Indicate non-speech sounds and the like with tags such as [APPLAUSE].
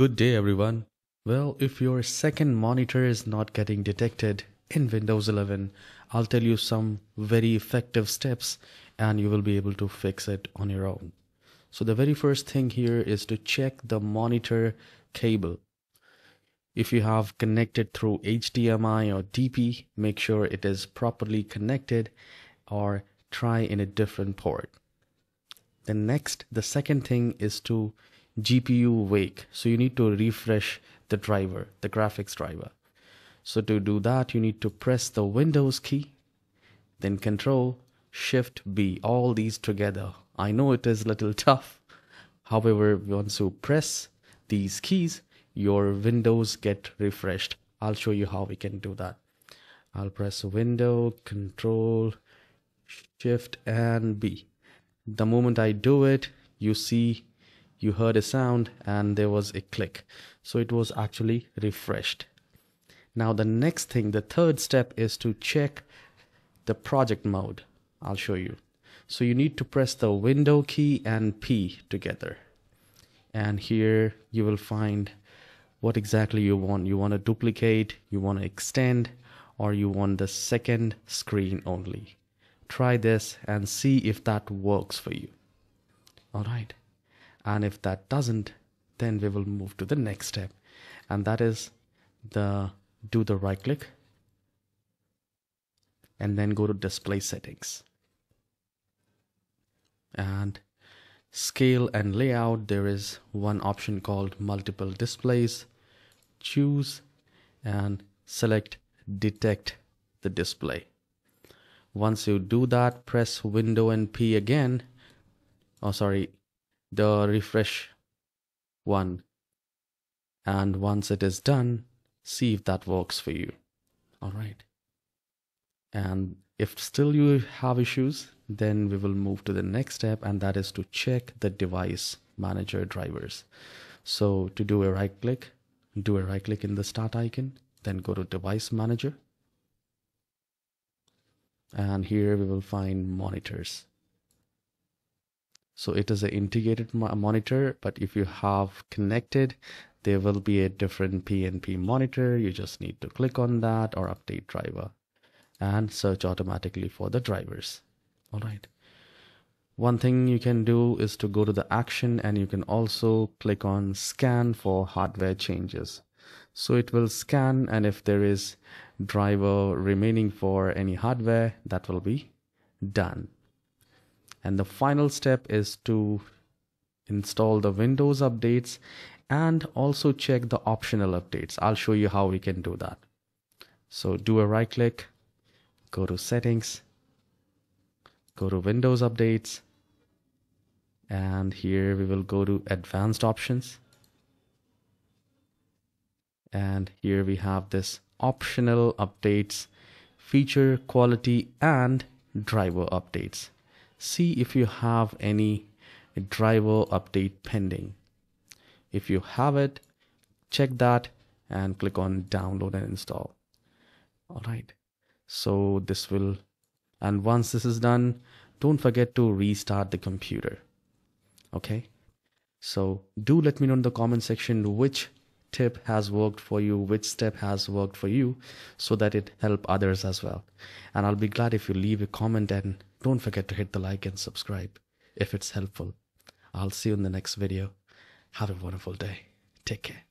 Good day everyone. Well, if your second monitor is not getting detected in Windows 11, I'll tell you some very effective steps and you will be able to fix it on your own. So the very first thing here is to check the monitor cable. If you have connected through HDMI or DP, make sure it is properly connected or try in a different port. Then next, the second thing is to GPU wake. So you need to refresh the driver, the graphics driver. So to do that, you need to press the Windows key, then Control Shift B, all these together. I know it is a little [LAUGHS] tough. However, once you press these keys, your windows get refreshed. I'll show you how we can do that. I'll press Window, Control, Shift and B. The moment I do it, you see you heard a sound and there was a click. So it was actually refreshed. Now the next thing, the third step is to check the project mode. I'll show you. So you need to press the window key and P together. And here you will find what exactly you want. You want to duplicate, you want to extend, or you want the second screen only. Try this and see if that works for you. All right and if that doesn't then we will move to the next step. And that is the do the right click and then go to display settings. And scale and layout there is one option called multiple displays. Choose and select detect the display. Once you do that press window and p again. Oh sorry the refresh one. And once it is done see if that works for you. All right. And if still you have issues then we will move to the next step and that is to check the device manager drivers. So to do a right click do a right click in the start icon then go to device manager. And here we will find monitors so it is an integrated monitor, but if you have connected, there will be a different PNP monitor. You just need to click on that or update driver and search automatically for the drivers. All right. One thing you can do is to go to the action and you can also click on scan for hardware changes. So it will scan and if there is driver remaining for any hardware, that will be done and the final step is to install the Windows updates and also check the optional updates. I'll show you how we can do that. So do a right click, go to settings, go to Windows updates, and here we will go to advanced options. And here we have this optional updates, feature quality and driver updates see if you have any driver update pending. If you have it, check that and click on download and install. All right. So this will, and once this is done, don't forget to restart the computer. Okay. So do let me know in the comment section which tip has worked for you, which step has worked for you, so that it help others as well. And I'll be glad if you leave a comment and don't forget to hit the like and subscribe if it's helpful. I'll see you in the next video. Have a wonderful day. Take care.